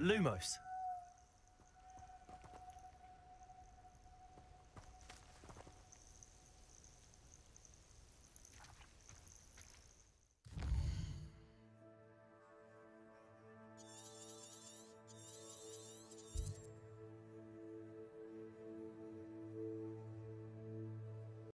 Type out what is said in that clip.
Lumos.